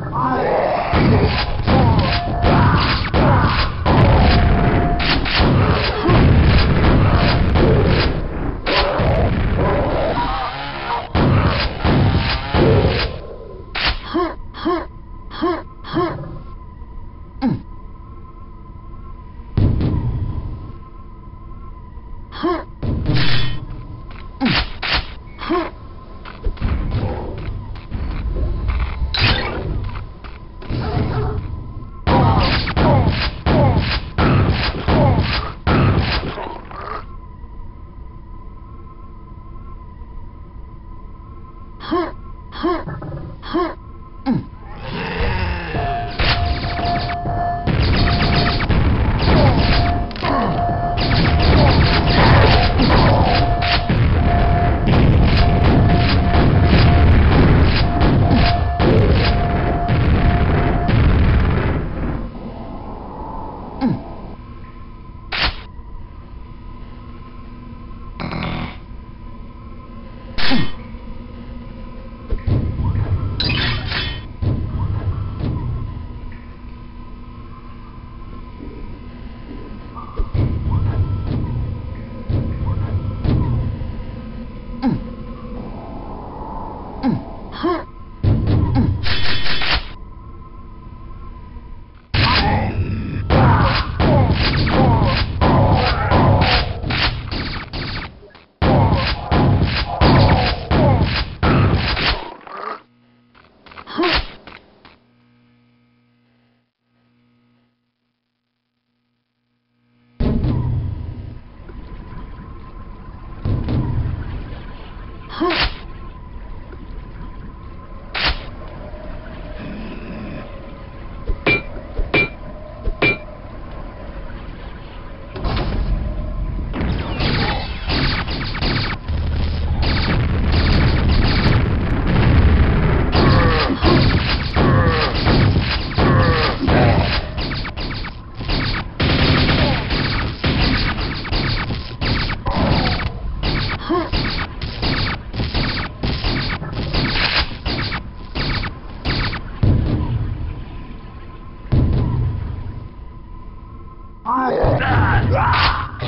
Amém. Huh. 何だ?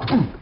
Mm-hmm.